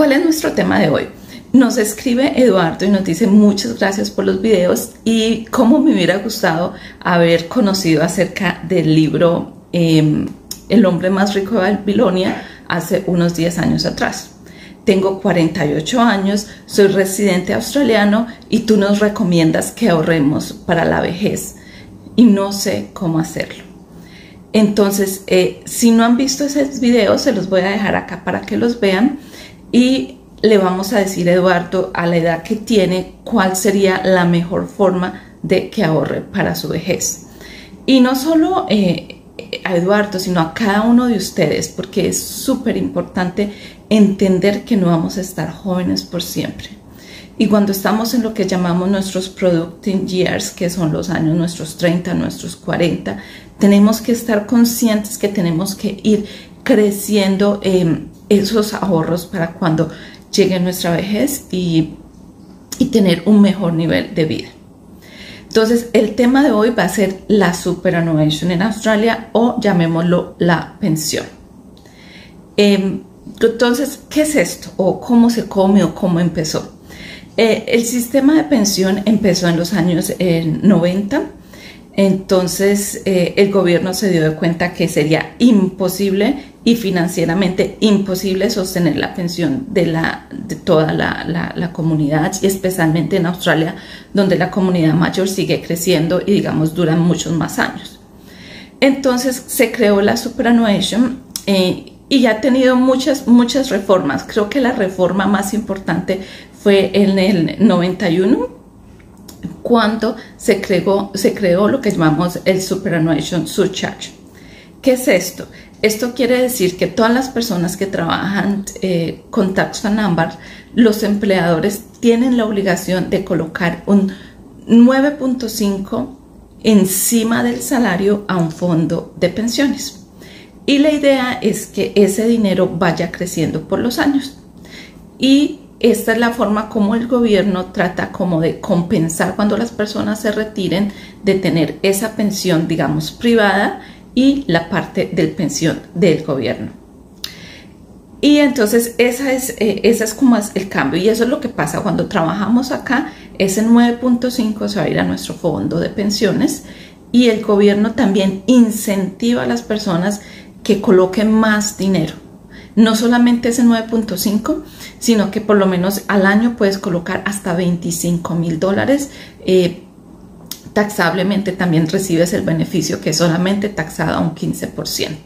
¿Cuál es nuestro tema de hoy? Nos escribe Eduardo y nos dice muchas gracias por los videos y cómo me hubiera gustado haber conocido acerca del libro em, El hombre más rico de Babilonia hace unos 10 años atrás. Tengo 48 años, soy residente australiano y tú nos recomiendas que ahorremos para la vejez y no sé cómo hacerlo. Entonces, eh, si no han visto esos videos, se los voy a dejar acá para que los vean y le vamos a decir a Eduardo a la edad que tiene cuál sería la mejor forma de que ahorre para su vejez. Y no solo eh, a Eduardo, sino a cada uno de ustedes, porque es súper importante entender que no vamos a estar jóvenes por siempre. Y cuando estamos en lo que llamamos nuestros producting years, que son los años nuestros 30, nuestros 40, tenemos que estar conscientes que tenemos que ir creciendo eh, esos ahorros para cuando llegue nuestra vejez y, tener un mejor nivel de vida. Entonces, el tema de hoy va a ser la superannuation en Australia o llamémoslo la pensión. Em, entonces, ¿qué es esto? ¿O cómo se come o cómo empezó? Eh, el sistema de pensión empezó en los años 90 eh, entonces eh, el gobierno se dio cuenta que sería imposible y financieramente imposible sostener la pensión de toda la, comunidad y especialmente en Australia donde la comunidad mayor sigue creciendo y digamos duran muchos más años. Entonces se creó la superannuation eh, y ha tenido muchas, muchas reformas. Creo que la reforma más importante fue en el 91 cuando se creó, lo que llamamos el Superannuation Surcharge. ¿Qué es esto? Esto quiere decir que todas las personas que trabajan eh, con Tax Number, los empleadores tienen la obligación de colocar un 9.5 encima del salario a un fondo de pensiones. Y la idea es que ese dinero vaya creciendo por los años. Y esta es la forma como el gobierno trata como de compensar cuando las personas se retiren de tener esa pensión, digamos, privada y la parte del pensión del gobierno. Y entonces esa es, eh, es como es el cambio y eso es lo que pasa cuando trabajamos acá, ese 9.5 se va a ir a nuestro fondo de pensiones y el gobierno también incentiva a las personas que coloquen más dinero no solamente ese 9.5, sino que por lo menos al año puedes colocar hasta 25 mil dólares. Eh, taxablemente también recibes el beneficio que es solamente taxado a un 15%.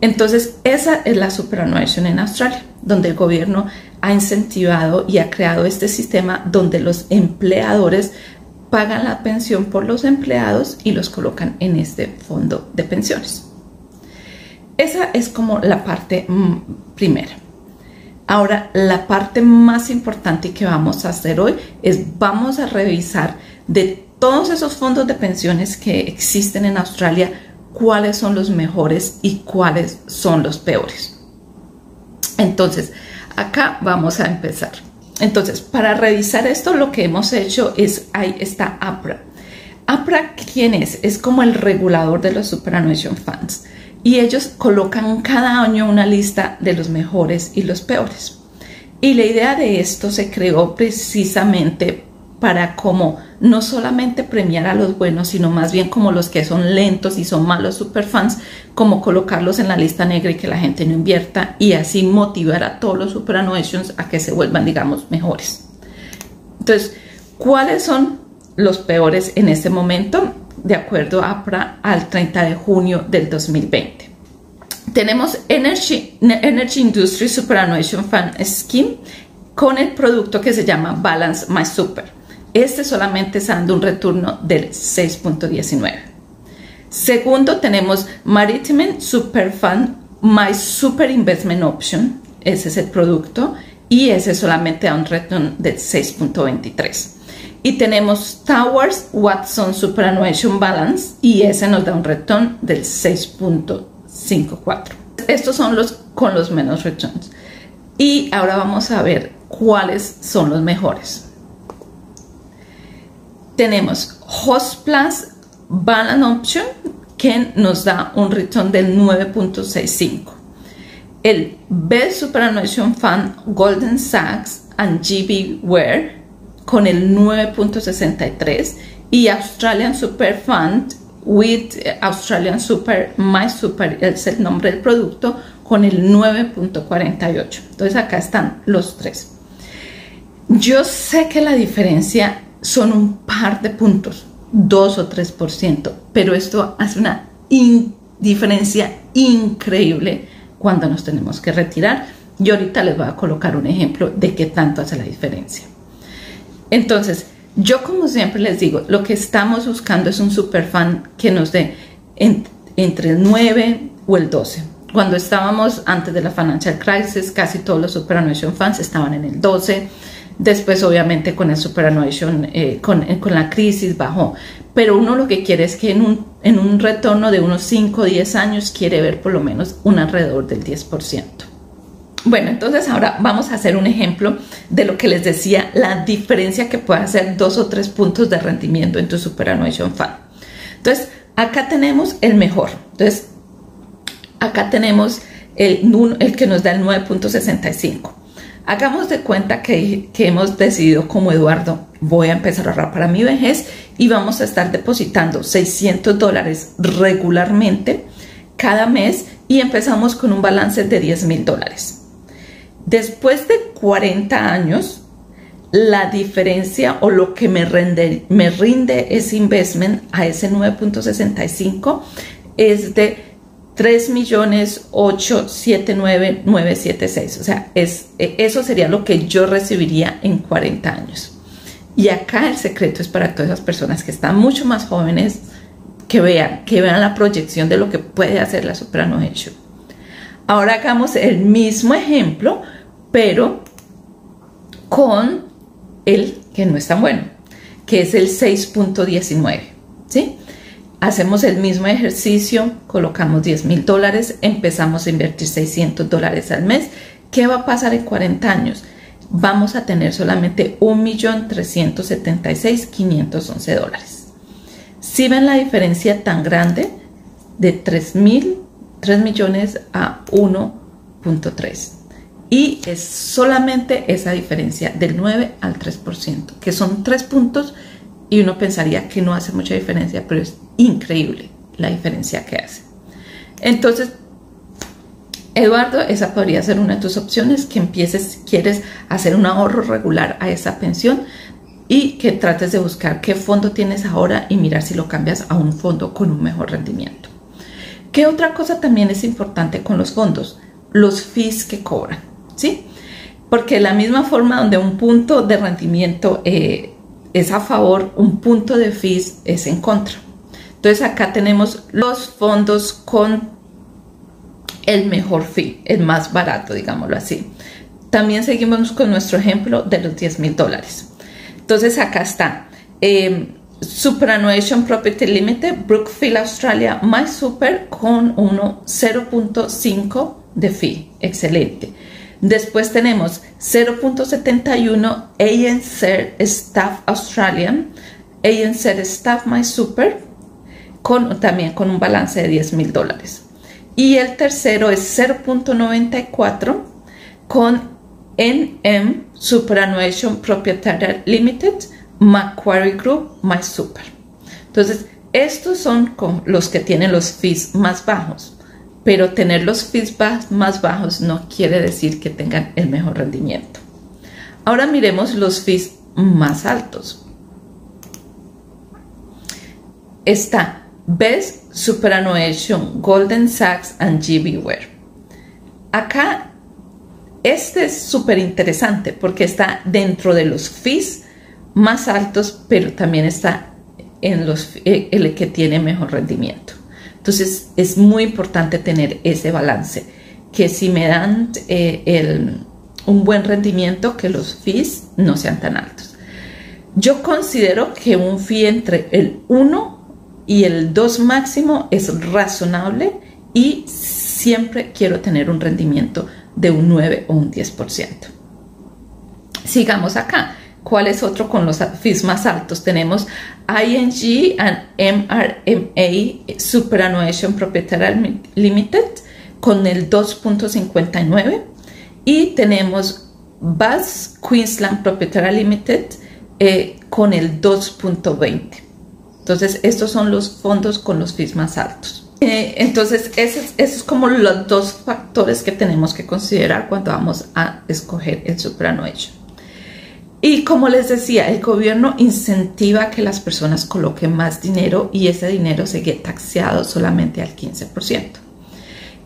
Entonces, esa es la superannuation en Australia, donde el gobierno ha incentivado y ha creado este sistema donde los empleadores pagan la pensión por los empleados y los colocan en este fondo de pensiones. Esa es como la parte mm, primera. Ahora, la parte más importante que vamos a hacer hoy es vamos a revisar de todos esos fondos de pensiones que existen en Australia, cuáles son los mejores y cuáles son los peores. Entonces, acá vamos a empezar. Entonces, para revisar esto, lo que hemos hecho es, ahí está APRA. APRA, ¿quién es? Es como el regulador de los superannuation funds y ellos colocan cada año una lista de los mejores y los peores. Y la idea de esto se creó precisamente para como no solamente premiar a los buenos, sino más bien como los que son lentos y son malos superfans, como colocarlos en la lista negra y que la gente no invierta y así motivar a todos los superannuations a que se vuelvan, digamos, mejores. Entonces, ¿cuáles son los peores en este momento? De acuerdo a APRA al 30 de junio del 2020. Tenemos Energy, Energy Industry Superannuation Fund Scheme con el producto que se llama Balance My Super. Este solamente está dando un retorno del 6.19. Segundo, tenemos Maritime Super Fund My Super Investment Option. Ese es el producto y ese solamente da un retorno del 6.23 y tenemos Towers Watson Superannuation Balance y ese nos da un return del 6.54. Estos son los con los menos returns. Y ahora vamos a ver cuáles son los mejores. Tenemos Host Plus Balance Option que nos da un return del 9.65. el Best Superannuation Fund Golden Sachs and GB Ware con el 9.63 y Australian Super Fund with Australian Super My Super es el nombre del producto con el 9.48 entonces acá están los tres. Yo sé que la diferencia son un par de puntos 2 o 3% pero esto hace una diferencia increíble cuando nos tenemos que retirar. Y ahorita les voy a colocar un ejemplo de qué tanto hace la diferencia entonces yo como siempre les digo, lo que estamos buscando es un superfan que nos dé entre el 9 o el 12. Cuando estábamos antes de la financial crisis, casi todos los superannuation fans estaban en el 12. Después, obviamente, con el superannuation, eh, con, con, la crisis bajó. Pero uno lo que quiere es que en un, en un retorno de unos 5 o 10 años quiere ver por lo menos un alrededor del 10%. Bueno, entonces ahora vamos a hacer un ejemplo de lo que les decía, la diferencia que puede hacer dos o tres puntos de rendimiento en tu Superannuation Fund. Entonces, acá tenemos el mejor. Entonces, acá tenemos el, que nos da el 9.65. Hagamos de cuenta que, que, hemos decidido como Eduardo, voy a empezar a ahorrar para mi vejez y vamos a estar depositando 600 dólares regularmente cada mes y empezamos con un balance de 10 mil dólares. Después de 40 años, la diferencia o lo que me, rinde, me rinde ese investment a ese 9.65 es de 3.879.976. O sea, es, e, eso sería lo que yo recibiría en 40 años. Y acá el secreto es para todas esas personas que están mucho más jóvenes, que vean, que vean la proyección de lo que puede hacer la superannuation. Ahora hagamos el mismo ejemplo, pero con el que no es tan bueno, que es el 6.19. ¿sí? Hacemos el mismo ejercicio, colocamos 10 mil dólares, empezamos a invertir 600 dólares al mes. ¿Qué va a pasar en 40 años? Vamos a tener solamente 1.376.511 dólares. Si ven la diferencia tan grande de 3 mil 3 millones a 1.3 y es solamente esa diferencia del 9 al 3%, que son tres puntos y uno pensaría que no hace mucha diferencia, pero es increíble la diferencia que hace. Entonces, Eduardo, esa podría ser una de tus opciones, que empieces, quieres hacer un ahorro regular a esa pensión y que trates de buscar qué fondo tienes ahora y mirar si lo cambias a un fondo con un mejor rendimiento. ¿Qué otra cosa también es importante con los fondos? Los fees que cobran. ¿Sí? Porque la misma forma donde un punto de rendimiento eh, es a favor, un punto de fees es en contra. Entonces acá tenemos los fondos con el mejor fee, el más barato, digámoslo así. También seguimos con nuestro ejemplo de los 10 mil dólares. Entonces acá está eh, Superannuation Property Limited, Brookfield Australia, My Super con 0.5 de fee. Excelente. Después tenemos 0.71 ANZ Staff Australian, ANZ Staff My Super, con, también con un balance de 10 mil dólares. Y el tercero es 0.94 con NM Superannuation Proprietary Limited, Macquarie Group, My Super. Entonces, estos son los que tienen los fees más bajos pero tener los fees más bajos no quiere decir que tengan el mejor rendimiento. Ahora miremos los fees más altos. Está Best Superannuation, Golden Sachs and GBWare. Acá este es súper interesante porque está dentro de los fees más altos, pero también está en los eh, el que tiene mejor rendimiento. Entonces es muy importante tener ese balance, que si me dan eh, un buen rendimiento, que los fees no sean tan altos. Yo considero que un fee entre el 1 y el 2 máximo es razonable y siempre quiero tener un rendimiento de un 9 o un 10%. Sigamos acá. ¿Cuál es otro con los fees más altos? Tenemos ING and MRMA Superannuation Proprietary Limited con el 2.59 y tenemos Bass Queensland Proprietary Limited eh, con el 2.20. Entonces, estos son los fondos con los fees más altos. Eh, entonces, esos, es como los dos factores que tenemos que considerar cuando vamos a escoger el superannuation. Y como les decía, el gobierno incentiva que las personas coloquen más dinero y ese dinero se quede taxeado solamente al 15%.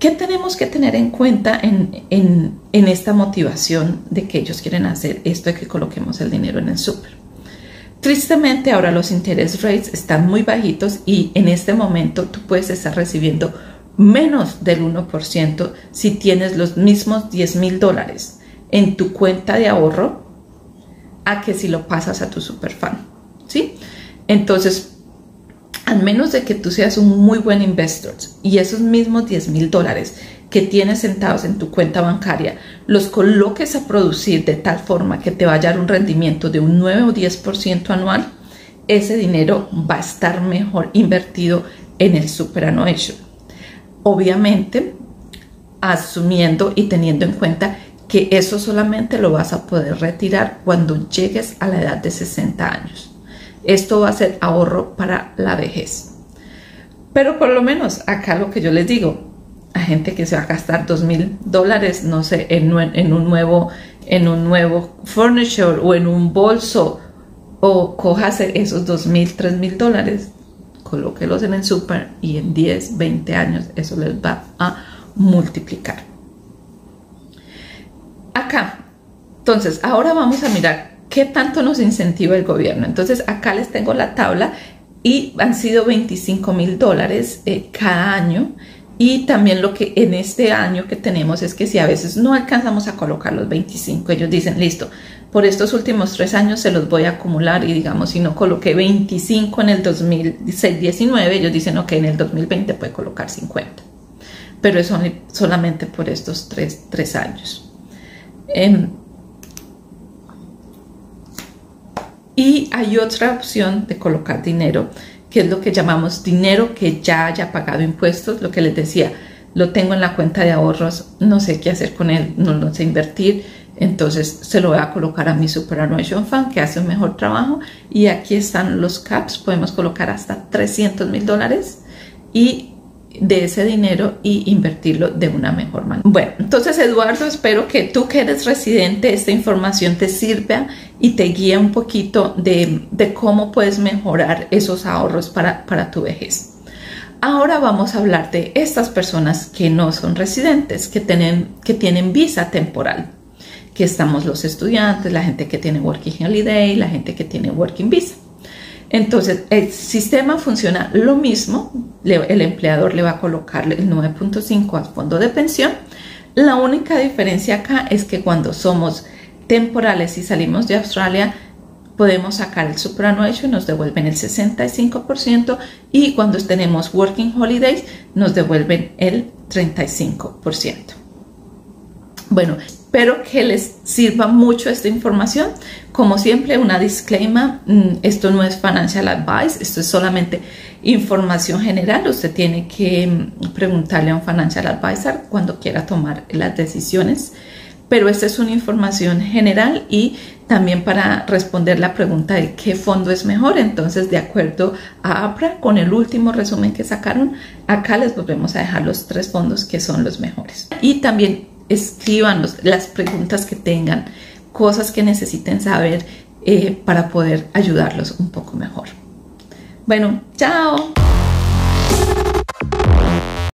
¿Qué tenemos que tener en cuenta en, en, en, esta motivación de que ellos quieren hacer esto de que coloquemos el dinero en el super? Tristemente ahora los interés rates están muy bajitos y en este momento tú puedes estar recibiendo menos del 1% si tienes los mismos 10 mil dólares en tu cuenta de ahorro a que si lo pasas a tu superfan, ¿sí? Entonces, al menos de que tú seas un muy buen investor y esos mismos 10 mil dólares que tienes sentados en tu cuenta bancaria los coloques a producir de tal forma que te vaya a dar un rendimiento de un 9 o 10% anual, ese dinero va a estar mejor invertido en el superannuation. Obviamente, asumiendo y teniendo en cuenta que eso solamente lo vas a poder retirar cuando llegues a la edad de 60 años. Esto va a ser ahorro para la vejez. Pero por lo menos acá lo que yo les digo, a gente que se va a gastar dos mil dólares, no sé, en, un nuevo, en un nuevo furniture o en un bolso, o cojas esos dos mil, tres mil dólares, colóquelos en el super y en 10, 20 años eso les va a multiplicar acá. Entonces, ahora vamos a mirar qué tanto nos incentiva el gobierno. Entonces, acá les tengo la tabla y han sido 25 mil dólares eh, cada año. Y también lo que en este año que tenemos es que si a veces no alcanzamos a colocar los 25, ellos dicen, listo, por estos últimos tres años se los voy a acumular y digamos, si no coloqué 25 en el 2019, ellos dicen, ok, en el 2020 puede colocar 50. Pero es solamente por estos tres, tres años. Em, y hay otra opción de colocar dinero, que es lo que llamamos dinero que ya haya pagado impuestos, lo que les decía, lo tengo en la cuenta de ahorros, no sé qué hacer con él, no lo sé invertir, entonces se lo voy a colocar a mi Superannuation Fund que hace un mejor trabajo y aquí están los caps, podemos colocar hasta 300 mil dólares y de ese dinero y invertirlo de una mejor manera. Bueno, entonces Eduardo, espero que tú que eres residente, esta información te sirva y te guíe un poquito de, cómo puedes mejorar esos ahorros para, para tu vejez. Ahora vamos a hablar de estas personas que no son residentes, que tienen, que tienen visa temporal, que estamos los estudiantes, la gente que tiene Working Holiday, la gente que tiene Working Visa. Entonces, el sistema funciona lo mismo, el empleador le va a colocarle el 9.5 al fondo de pensión. La única diferencia acá es que cuando somos temporales y salimos de Australia, podemos sacar el superannuation, nos devuelven el 65% y cuando tenemos working holidays nos devuelven el 35%. Bueno, espero que les sirva mucho esta información. Como siempre, una disclaimer, mm, esto no es financial advice, esto es solamente información general. Usted tiene que mm, preguntarle a un financial advisor cuando quiera tomar las decisiones. Pero esta es una información general y también para responder la pregunta de qué fondo es mejor. Entonces, de acuerdo a APRA, con el último resumen que sacaron, acá les volvemos a dejar los tres fondos que son los mejores. Y también escriban las preguntas que tengan, cosas que necesiten saber eh, para poder ayudarlos un poco mejor. Bueno, chao.